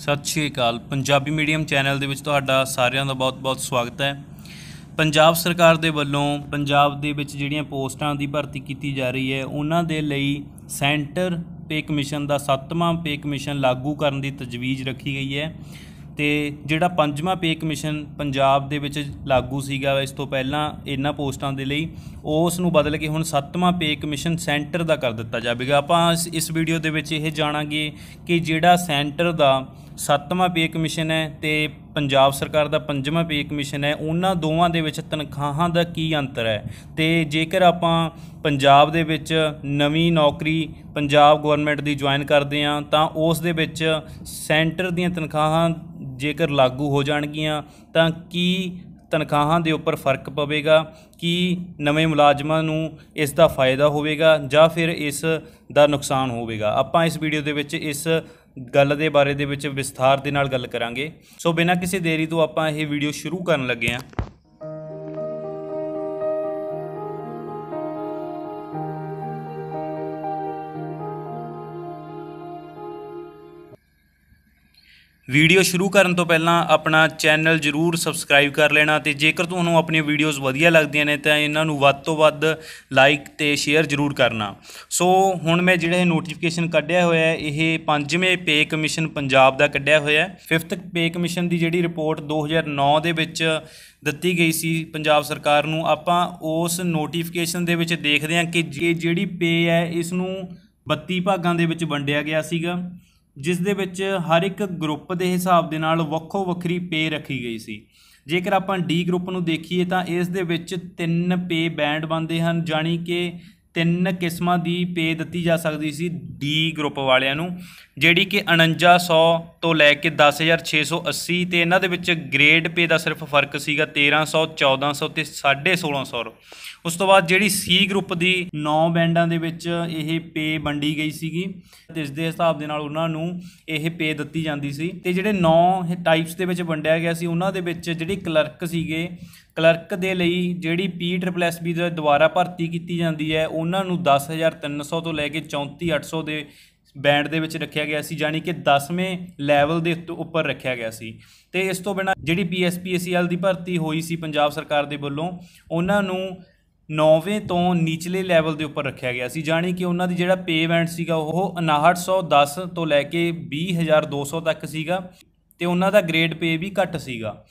ਸਤਿ ਸ਼੍ਰੀ ਅਕਾਲ। ਪੰਜਾਬੀ ਮੀਡੀਅਮ ਚੈਨਲ ਦੇ ਵਿੱਚ ਤੁਹਾਡਾ ਸਾਰਿਆਂ ਦਾ ਬਹੁਤ-ਬਹੁਤ ਸਵਾਗਤ ਹੈ। ਪੰਜਾਬ ਸਰਕਾਰ ਦੇ ਵੱਲੋਂ ਪੰਜਾਬ ਦੇ ਵਿੱਚ ਜਿਹੜੀਆਂ ਪੋਸਟਾਂ ਦੀ ਭਰਤੀ ਕੀਤੀ ਜਾ ਰਹੀ ਹੈ, ਉਹਨਾਂ ਦੇ ਲਈ ਸੈਂਟਰ ਪੇ ਕਮਿਸ਼ਨ ਦਾ 7ਵਾਂ ਪੇ ਕਮਿਸ਼ਨ ਲਾਗੂ ਕਰਨ ਦੀ ਤਜਵੀਜ਼ ਰੱਖੀ ਗਈ ਹੈ ਤੇ ਜਿਹੜਾ ਪੰਜਵਾਂ ਪੇ ਕਮਿਸ਼ਨ ਪੰਜਾਬ ਦੇ ਵਿੱਚ ਲਾਗੂ ਸੀਗਾ, ਇਸ ਤੋਂ ਪਹਿਲਾਂ ਇਹਨਾਂ ਪੋਸਟਾਂ ਦੇ ਲਈ ਉਸ ਨੂੰ ਬਦਲ ਕੇ ਹੁਣ 7ਵਾਂ ਪੇ ਕਮਿਸ਼ਨ ਸੈਂਟਰ ਦਾ ਕਰ ਦਿੱਤਾ ਜਾਵੇਗਾ। ਆਪਾਂ ਇਸ- ਇਸ ਵੀਡੀਓ ਦੇ ਵਿੱਚ ਇਹ ਜਾਣਾਂਗੇ ਕਿ ਜਿਹੜਾ ਸੈਂਟਰ ਦਾ ਸੱਤਵਾਂ ਪੇ ਕਮਿਸ਼ਨ ਹੈ ਤੇ ਪੰਜਾਬ ਸਰਕਾਰ ਦਾ ਪੰਜਵਾਂ ਪੇ ਕਮਿਸ਼ਨ ਹੈ। ਉਹਨਾਂ ਦੋਵਾਂ ਦੇ ਵਿੱਚ ਤਨਖਾਹਾਂ ਦਾ ਕੀ ਅੰਤਰ ਹੈ? ਤੇ ਜੇਕਰ ਆਪਾਂ ਪੰਜਾਬ ਦੇ ਵਿੱਚ ਨਵੀਂ ਨੌਕਰੀ ਪੰਜਾਬ ਗਵਰਨਮੈਂਟ ਦੀ ਜੁਆਇਨ ਕਰਦੇ ਹਾਂ, ਤਾਂ ਉਸ ਦੇ ਵਿੱਚ ਸੈਂਟਰ ਦੀਆਂ ਤਨਖਾਹਾਂ ਜੇਕਰ ਲਾਗੂ ਹੋ ਜਾਣਗੀਆਂ, ਤਾਂ ਕੀ ਤਨਖਾਹਾਂ ਦੇ ਉੱਪਰ ਫ਼ਰਕ ਪਵੇਗਾ? ਕੀ ਨਵੇਂ ਮੁਲਾਜ਼ਮਾਂ ਨੂੰ ਇਸ ਦਾ ਫਾਇਦਾ ਹੋਵੇਗਾ ਜਾਂ ਫਿਰ ਇਸ ਦਾ ਨੁਕਸਾਨ ਹੋਵੇਗਾ? ਆਪਾਂ ਇਸ ਵੀਡੀਓ ਦੇ ਵਿੱਚ ਇਸ ਗੱਲ ਦੇ ਬਾਰੇ ਦੇ ਵਿੱਚ ਵਿਸਥਾਰ ਦੇ ਨਾਲ ਗੱਲ ਕਰਾਂਗੇ। ਸੋ ਬਿਨਾਂ ਕਿਸੇ ਦੇਰੀ ਤੋਂ ਆਪਾਂ ਇਹ ਵੀਡੀਓ ਸ਼ੁਰੂ ਕਰਨ ਲੱਗੇ ਹਾਂ। ਵੀਡੀਓ ਸ਼ੁਰੂ ਕਰਨ ਤੋਂ ਪਹਿਲਾਂ ਆਪਣਾ ਚੈਨਲ ਜਰੂਰ ਸਬਸਕ੍ਰਾਈਬ ਕਰ ਲੈਣਾ ਤੇ ਜੇਕਰ ਤੁਹਾਨੂੰ ਆਪਣੀਆਂ ਵੀਡੀਓਜ਼ ਵਧੀਆ ਲੱਗਦੀਆਂ ਨੇ ਤਾਂ ਇਹਨਾਂ ਨੂੰ ਵੱਧ ਤੋਂ ਵੱਧ ਲਾਈਕ ਤੇ ਸ਼ੇਅਰ ਜਰੂਰ ਕਰਨਾ। ਸੋ ਹੁਣ ਮੈਂ ਜਿਹੜਾ ਇਹ ਨੋਟੀਫਿਕੇਸ਼ਨ ਕੱਢਿਆ ਹੋਇਆ ਹੈ, ਇਹ ਪੰਜਵੇਂ ਪੇ ਕਮਿਸ਼ਨ ਪੰਜਾਬ ਦਾ ਕੱਢਿਆ ਹੋਇਆ ਹੈ। ਫਿਫਥ ਪੇ ਕਮਿਸ਼ਨ ਦੀ ਜਿਹੜੀ ਰਿਪੋਰਟ 2009 ਦੇ ਵਿੱਚ ਦਿੱਤੀ ਗਈ ਸੀ ਪੰਜਾਬ ਸਰਕਾਰ ਨੂੰ, ਆਪਾਂ ਉਸ ਨੋਟੀਫਿਕੇਸ਼ਨ ਦੇ ਵਿੱਚ ਦੇਖਦੇ ਹਾਂ ਕਿ ਜੇ ਜਿਹੜੀ ਪੇ ਹੈ, ਇਸ ਨੂੰ 32 ਭਾਗਾਂ ਦੇ ਵਿੱਚ ਵੰਡਿਆ ਗਿਆ ਸੀਗਾ। ਜਿਸ ਦੇ ਵਿੱਚ ਹਰ ਇੱਕ ਗਰੁੱਪ ਦੇ ਹਿਸਾਬ ਦੇ ਨਾਲ ਵੱਖੋ ਵੱਖਰੀ ਪੇ ਰੱਖੀ ਗਈ ਸੀ। ਜੇਕਰ ਆਪਾਂ ਡੀ ਗਰੁੱਪ ਨੂੰ ਦੇਖੀਏ ਤਾਂ ਇਸ ਦੇ ਵਿੱਚ ਤਿੰਨ ਪੇ ਬੈਂਡ ਬਣਦੇ ਹਨ, ਜਾਣੀ ਕਿ ਤਿੰਨ ਕਿਸਮਾਂ ਦੀ ਪੇ ਦਿੱਤੀ ਜਾ ਸਕਦੀ ਸੀ ਡੀ ਗਰੁੱਪ ਵਾਲਿਆਂ ਨੂੰ, ਜਿਹੜੀ ਕਿ 4900 ਤੋਂ ਲੈ ਕੇ 10680 ਤੇ ਇਹਨਾਂ ਦੇ ਵਿੱਚ ਗ੍ਰੇਡ ਪੇ ਦਾ ਸਿਰਫ ਫ਼ਰਕ ਸੀਗਾ 1300 1400 ਤੇ 1650 ਉਸ ਤੋਂ ਬਾਅਦ ਜਿਹੜੀ ਸੀ ਗਰੁੱਪ ਦੀ 9 ਬੈਂਡਾਂ ਦੇ ਵਿੱਚ ਇਹ ਪੇ ਵੰਡੀ ਗਈ ਸੀਗੀ ਤੇ ਇਸ ਦੇ ਹਿਸਾਬ ਦੇ ਨਾਲ ਉਹਨਾਂ ਨੂੰ ਇਹ ਪੇ ਦਿੱਤੀ ਜਾਂਦੀ ਸੀ। ਤੇ ਜਿਹੜੇ 9 ਟਾਈਪਸ ਦੇ ਵਿੱਚ ਵੰਡਿਆ ਗਿਆ ਸੀ, ਉਹਨਾਂ ਦੇ ਵਿੱਚ ਜਿਹੜੀ ਕਲਰਕ ਸੀਗੇ ਕਲਰਕ ਦੇ ਲਈ ਜਿਹੜੀ ਪੀ ਟ੍ਰਿਪਲ ਐਸ ਬੀ ਦੇ ਦੁਆਰਾ ਭਰਤੀ ਕੀਤੀ ਜਾਂਦੀ ਹੈ, ਉਹਨਾਂ ਨੂੰ 10300 ਤੋਂ ਲੈ ਕੇ 34800 ਦੇ ਬੈਂਡ ਦੇ ਵਿੱਚ ਰੱਖਿਆ ਗਿਆ ਸੀ ਯਾਨੀ ਕਿ 10ਵੇਂ ਲੈਵਲ ਦੇ ਉੱਤੇ- ਉੱਪਰ ਰੱਖਿਆ ਗਿਆ ਸੀ। ਤੇ ਇਸ ਤੋਂ ਬਿਨਾ ਜਿਹੜੀ ਪੀਐਸਪੀਐਸਸੀਐਲ ਦੀ ਭਰਤੀ ਹੋਈ ਸੀ ਪੰਜਾਬ ਸਰਕਾਰ ਦੇ ਵੱਲੋਂ, ਉਹਨਾਂ ਨੂੰ 9ਵੇਂ ਤੋਂ ਨੀਚਲੇ ਲੈਵਲ ਦੇ ਉੱਪਰ ਰੱਖਿਆ ਗਿਆ ਸੀ, ਜਾਣੀ ਕਿ ਉਹਨਾਂ ਦੀ ਜਿਹੜਾ ਪੇ ਬੈਂਡ ਸੀਗਾ, ਉਹ 5910 ਤੋਂ ਲੈ ਕੇ 20200 ਤੱਕ ਸੀਗਾ, ਤੇ ਉਹਨਾਂ ਦਾ ਗ੍ਰੇਡ ਪੇ ਵੀ ਘੱਟ ਸੀਗਾ।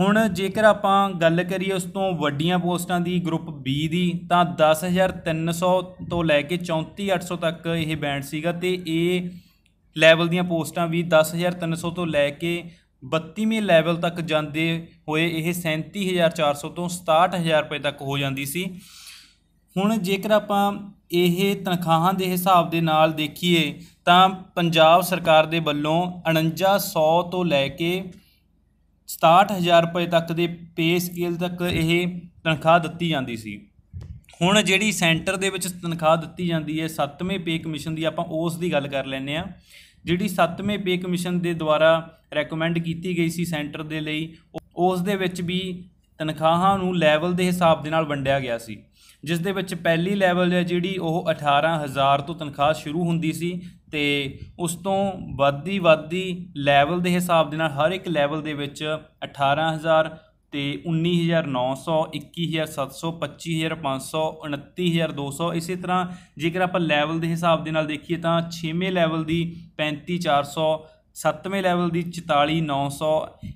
ਹੁਣ ਜੇਕਰ ਆਪਾਂ ਗੱਲ ਕਰੀਏ ਉਸ ਤੋਂ ਵੱਡੀਆਂ ਪੋਸਟਾਂ ਦੀ ਗਰੁੱਪ B ਦੀ, ਤਾਂ 10300 ਤੋਂ ਲੈ ਕੇ 34800 ਤੱਕ ਇਹ ਬੈਂਡ ਸੀਗਾ ਤੇ ਇਹ ਲੈਵਲ ਦੀਆਂ ਪੋਸਟਾਂ ਵੀ 10300 ਤੋਂ ਲੈ ਕੇ 32ਵੇਂ ਲੈਵਲ ਤੱਕ ਜਾਂਦੇ ਹੋਏ ਇਹ 37400 ਤੋਂ 67000 ਰੁਪਏ ਤੱਕ ਹੋ ਜਾਂਦੀ ਸੀ। ਹੁਣ ਜੇਕਰ ਆਪਾਂ ਇਹ ਤਨਖਾਹਾਂ ਦੇ ਹਿਸਾਬ ਦੇ ਨਾਲ ਦੇਖੀਏ, ਤਾਂ ਪੰਜਾਬ ਸਰਕਾਰ ਦੇ ਵੱਲੋਂ 4900 ਤੋਂ ਲੈ ਕੇ 67000 ਰੁਪਏ ਤੱਕ ਦੇ ਪੇ ਸਕੇਲ ਤੱਕ ਇਹ ਤਨਖਾਹ ਦਿੱਤੀ ਜਾਂਦੀ ਸੀ। ਹੁਣ ਜਿਹੜੀ ਸੈਂਟਰ ਦੇ ਵਿੱਚ ਤਨਖਾਹ ਦਿੱਤੀ ਜਾਂਦੀ ਹੈ 7ਵੇਂ ਪੇ ਕਮਿਸ਼ਨ ਦੀ ਆਪਾਂ ਉਸ ਦੀ ਗੱਲ ਕਰ ਲੈਂਦੇ ਆ ਜਿਹੜੀ 7ਵੇਂ ਪੇ ਕਮਿਸ਼ਨ ਦੇ ਦੁਆਰਾ ਰეკਮੈਂਡ ਕੀਤੀ ਗਈ ਸੀ ਸੈਂਟਰ ਦੇ ਲਈ, ਉਸ ਦੇ ਵਿੱਚ ਵੀ ਤਨਖਾਹਾਂ ਨੂੰ ਲੈਵਲ ਦੇ ਹਿਸਾਬ ਦੇ ਨਾਲ ਵੰਡਿਆ ਗਿਆ ਸੀ। ਜਿਸ ਦੇ ਵਿੱਚ ਪਹਿਲੀ ਲੈਵਲ ਹੈ ਜਿਹੜੀ ਉਹ 18000 ਤੋਂ ਤਨਖਾਹ ਸ਼ੁਰੂ ਹੁੰਦੀ ਸੀ ਤੇ ਉਸ ਤੋਂ ਵੱਧਦੀ ਵੱਧਦੀ ਲੈਵਲ ਦੇ ਹਿਸਾਬ ਦੇ ਨਾਲ ਹਰ ਇੱਕ ਲੈਵਲ ਦੇ ਵਿੱਚ 18000 ਤੇ 19900 21700 25500 29200 ਇਸੇ ਤਰ੍ਹਾਂ ਜੇਕਰ ਆਪਾਂ ਲੈਵਲ ਦੇ ਹਿਸਾਬ ਦੇ ਨਾਲ ਦੇਖੀਏ ਤਾਂ 6ਵੇਂ ਲੈਵਲ ਦੀ 35400 7ਵੇਂ ਲੈਵਲ ਦੀ 44900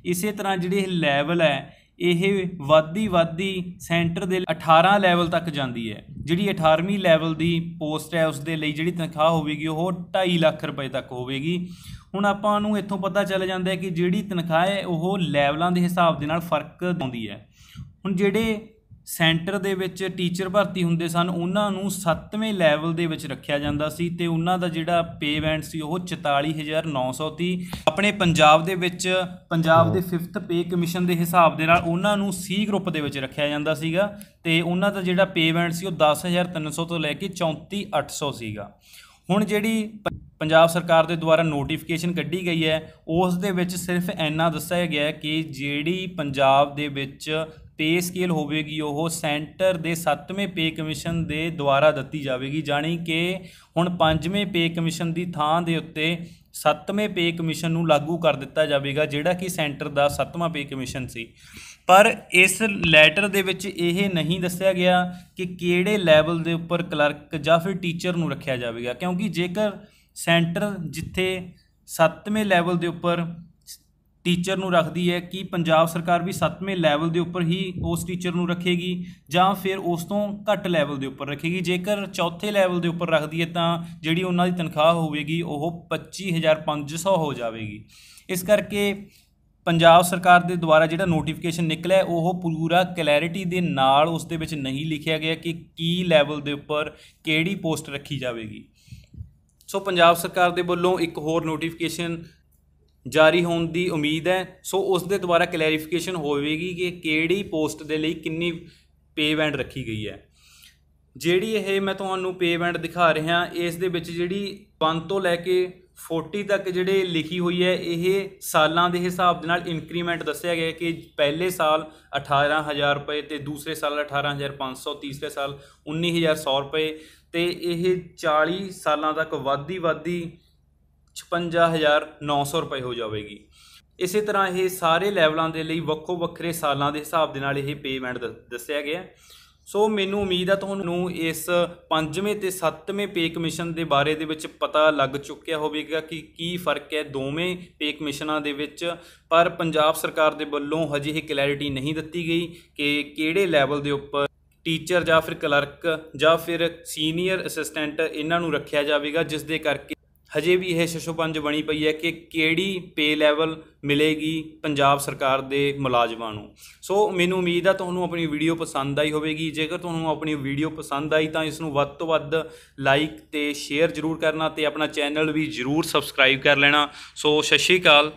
ਇਸੇ ਤਰ੍ਹਾਂ ਜਿਹੜੇ ਇਹ ਲੈਵਲ ਹੈ ਇਹ ਵੱਧਦੀ ਵੱਧਦੀ ਸੈਂਟਰ ਦੇ 18 ਲੈਵਲ ਤੱਕ ਜਾਂਦੀ ਹੈ। ਜਿਹੜੀ 18ਵੀਂ ਲੈਵਲ ਦੀ ਪੋਸਟ ਹੈ, ਉਸ ਦੇ ਲਈ ਜਿਹੜੀ ਤਨਖਾਹ ਹੋਵੇਗੀ, ਉਹ 2.5 ਲੱਖ ਰੁਪਏ ਤੱਕ ਹੋਵੇਗੀ। ਹੁਣ ਆਪਾਂ ਨੂੰ ਇੱਥੋਂ ਪਤਾ ਚੱਲ ਜਾਂਦਾ ਹੈ ਕਿ ਜਿਹੜੀ ਤਨਖਾਹ ਹੈ, ਉਹ ਲੈਵਲਾਂ ਦੇ ਹਿਸਾਬ ਦੇ ਨਾਲ ਫ਼ਰਕ ਆਉਂਦੀ ਹੈ। ਹੁਣ ਜਿਹੜੇ ਸੈਂਟਰ ਦੇ ਵਿੱਚ ਟੀਚਰ ਭਰਤੀ ਹੁੰਦੇ ਸਨ, ਉਹਨਾਂ ਨੂੰ 7ਵੇਂ ਲੈਵਲ ਦੇ ਵਿੱਚ ਰੱਖਿਆ ਜਾਂਦਾ ਸੀ ਤੇ ਉਹਨਾਂ ਦਾ ਜਿਹੜਾ ਪੇ ਬੈਂਡ ਸੀ ਉਹ 44900 ਸੀ ਆਪਣੇ ਪੰਜਾਬ ਦੇ ਵਿੱਚ, ਪੰਜਾਬ ਦੇ 5th ਪੇ ਕਮਿਸ਼ਨ ਦੇ ਹਿਸਾਬ ਦੇ ਨਾਲ ਉਹਨਾਂ ਨੂੰ ਸੀ ਗਰੁੱਪ ਦੇ ਵਿੱਚ ਰੱਖਿਆ ਜਾਂਦਾ ਸੀਗਾ ਤੇ ਉਹਨਾਂ ਦਾ ਜਿਹੜਾ ਪੇ ਬੈਂਡ ਸੀ ਉਹ 10300 ਤੋਂ ਲੈ ਕੇ 34800 ਸੀਗਾ। ਹੁਣ ਜਿਹੜੀ ਪੰਜਾਬ ਸਰਕਾਰ ਦੇ ਦੁਆਰਾ ਨੋਟੀਫਿਕੇਸ਼ਨ ਕੱਢੀ ਗਈ ਹੈ, ਉਸ ਦੇ ਵਿੱਚ ਸਿਰਫ ਇੰਨਾ ਦੱਸਿਆ ਗਿਆ ਕਿ ਜਿਹੜੀ ਪੰਜਾਬ ਦੇ ਵਿੱਚ ਪੇ ਸਕੇਲ ਹੋਵੇਗੀ, ਉਹ ਸੈਂਟਰ ਦੇ 7ਵੇਂ ਪੇ ਕਮਿਸ਼ਨ ਦੇ ਦੁਆਰਾ ਦਿੱਤੀ ਜਾਵੇਗੀ, ਜਾਣੀ ਕਿ ਹੁਣ 5ਵੇਂ ਪੇ ਕਮਿਸ਼ਨ ਦੀ ਥਾਂ ਦੇ ਉੱਤੇ ਸੱਤਵੇਂ ਪੇ ਕਮਿਸ਼ਨ ਨੂੰ ਲਾਗੂ ਕਰ ਦਿੱਤਾ ਜਾਵੇਗਾ, ਜਿਹੜਾ ਕਿ ਸੈਂਟਰ ਦਾ ਸੱਤਵਾਂ ਪੇ ਕਮਿਸ਼ਨ ਸੀ। ਪਰ ਇਸ ਲੈਟਰ ਦੇ ਵਿੱਚ ਇਹ ਨਹੀਂ ਦੱਸਿਆ ਗਿਆ ਕਿ ਕਿਹੜੇ ਲੈਵਲ ਦੇ ਉੱਪਰ ਕਲਰਕ ਜਾਂ ਫਿਰ ਟੀਚਰ ਨੂੰ ਰੱਖਿਆ ਜਾਵੇਗਾ, ਕਿਉਂਕਿ ਜੇਕਰ ਸੈਂਟਰ ਜਿੱਥੇ ਸੱਤਵੇਂ ਲੈਵਲ ਦੇ ਉੱਪਰ ਟੀਚਰ ਨੂੰ ਰੱਖਦੀ ਹੈ ਕਿ ਪੰਜਾਬ ਸਰਕਾਰ ਵੀ 7ਵੇਂ ਲੈਵਲ ਦੇ ਉੱਪਰ ਹੀ ਉਸ ਟੀਚਰ ਨੂੰ ਰੱਖੇਗੀ ਜਾਂ ਫਿਰ ਉਸ ਤੋਂ ਘੱਟ ਲੈਵਲ ਦੇ ਉੱਪਰ ਰੱਖੇਗੀ। ਜੇਕਰ ਚੌਥੇ ਲੈਵਲ ਦੇ ਉੱਪਰ ਰੱਖਦੀ ਹੈ ਤਾਂ ਜਿਹੜੀ ਉਹਨਾਂ ਦੀ ਤਨਖਾਹ ਹੋਵੇਗੀ, ਉਹ 25500 ਹੋ ਜਾਵੇਗੀ। ਇਸ ਕਰਕੇ ਪੰਜਾਬ ਸਰਕਾਰ ਦੇ ਦੁਆਰਾ ਜਿਹੜਾ ਨੋਟੀਫਿਕੇਸ਼ਨ ਨਿਕਲਿਆ, ਉਹ ਪੂਰਾ ਕਲੈਰਿਟੀ ਦੇ ਨਾਲ ਉਸ ਦੇ ਵਿੱਚ ਨਹੀਂ ਲਿਖਿਆ ਗਿਆ ਕਿ ਕੀ ਲੈਵਲ ਦੇ ਉੱਪਰ ਕਿਹੜੀ ਪੋਸਟ ਰੱਖੀ ਜਾਵੇਗੀ। ਸੋ ਪੰਜਾਬ ਸਰਕਾਰ ਦੇ ਵੱਲੋਂ ਇੱਕ ਹੋਰ ਨੋਟੀਫਿਕੇਸ਼ਨ ਜਾਰੀ ਹੋਣ ਦੀ ਉਮੀਦ ਹੈ। ਸੋ ਉਸ ਦੇ ਦੁਆਰਾ ਕਲੈਰੀਫਿਕੇਸ਼ਨ ਹੋਵੇਗੀ ਕਿ ਕਿਹੜੀ ਪੋਸਟ ਦੇ ਲਈ ਕਿੰਨੀ ਪੇ ਬੈਂਡ ਰੱਖੀ ਗਈ ਹੈ। ਜਿਹੜੀ ਇਹ ਮੈਂ ਤੁਹਾਨੂੰ ਪੇ ਬੈਂਡ ਦਿਖਾ ਰਿਹਾ, ਇਸ ਦੇ ਵਿੱਚ ਜਿਹੜੀ 1 ਤੋਂ ਲੈ ਕੇ 40 ਤੱਕ ਜਿਹੜੇ ਲਿਖੀ ਹੋਈ ਹੈ, ਇਹ ਸਾਲਾਂ ਦੇ ਹਿਸਾਬ ਦੇ ਨਾਲ ਇਨਕਰੀਮੈਂਟ ਦੱਸਿਆ ਗਿਆ ਕਿ ਪਹਿਲੇ ਸਾਲ 18000 ਰੁਪਏ ਤੇ ਦੂਸਰੇ ਸਾਲ 18500 ਤੀਸਰੇ ਸਾਲ 19100 ਰੁਪਏ ਤੇ ਇਹ 40 ਸਾਲਾਂ ਤੱਕ ਵਾਧੀ ਵਾਧੀ 56900 ਰੁਪਏ ਹੋ ਜਾਵੇਗੀ। ਇਸੇ ਤਰ੍ਹਾਂ ਇਹ ਸਾਰੇ ਲੈਵਲਾਂ ਦੇ ਲਈ ਵੱਖੋ ਵੱਖਰੇ ਸਾਲਾਂ ਦੇ ਹਿਸਾਬ ਦੇ ਨਾਲ ਇਹ ਪੇਮੈਂਟ ਦੱਸਿਆ ਗਿਆ। ਸੋ ਮੈਨੂੰ ਉਮੀਦ ਆ ਤੁਹਾਨੂੰ ਇਸ ਪੰਜਵੇਂ ਤੇ ਸੱਤਵੇਂ ਪੇ ਕਮਿਸ਼ਨ ਦੇ ਬਾਰੇ ਦੇ ਵਿੱਚ ਪਤਾ ਲੱਗ ਚੁੱਕਿਆ ਹੋਵੇਗਾ ਕਿ ਕੀ ਫ਼ਰਕ ਹੈ ਦੋਵੇਂ ਪੇ ਕਮਿਸ਼ਨਾਂ ਦੇ ਵਿੱਚ। ਪਰ ਪੰਜਾਬ ਸਰਕਾਰ ਦੇ ਵੱਲੋਂ ਹਜੇ ਇਹ ਕਲੈਰਿਟੀ ਨਹੀਂ ਦਿੱਤੀ ਗਈ ਕਿ ਕਿਹੜੇ ਲੈਵਲ ਦੇ ਉੱਪਰ ਟੀਚਰ ਜਾਂ ਫਿਰ ਕਲਰਕ ਜਾਂ ਫਿਰ ਸੀਨੀਅਰ ਅਸਿਸਟੈਂਟ ਇਹਨਾਂ ਨੂੰ ਰੱਖਿਆ ਜਾਵੇਗਾ, ਜਿਸ ਦੇ ਕਰਕੇ ਹਜੇ ਵੀ ਇਹ ਸ਼ਸ਼ੋਪੰਜ ਬਣੀ ਪਈ ਹੈ ਕਿ ਕਿਹੜੀ ਪੇ ਲੈਵਲ ਮਿਲੇਗੀ ਪੰਜਾਬ ਸਰਕਾਰ ਦੇ ਮੁਲਾਜ਼ਮਾਂ ਨੂੰ। ਸੋ ਮੈਨੂੰ ਉਮੀਦ ਆ ਤੁਹਾਨੂੰ ਆਪਣੀ ਵੀਡੀਓ ਪਸੰਦ ਆਈ ਹੋਵੇਗੀ। ਜੇਕਰ ਤੁਹਾਨੂੰ ਆਪਣੀ ਵੀਡੀਓ ਪਸੰਦ ਆਈ ਤਾਂ ਇਸ ਨੂੰ ਵੱਧ ਤੋਂ ਵੱਧ ਲਾਈਕ ਤੇ ਸ਼ੇਅਰ ਜ਼ਰੂਰ ਕਰਨਾ ਤੇ ਆਪਣਾ ਚੈਨਲ ਵੀ ਜ਼ਰੂਰ ਸਬਸਕ੍ਰਾਈਬ ਕਰ ਲੈਣਾ। ਸੋ ਸਤਿ ਸ਼੍ਰੀ ਅਕਾਲ।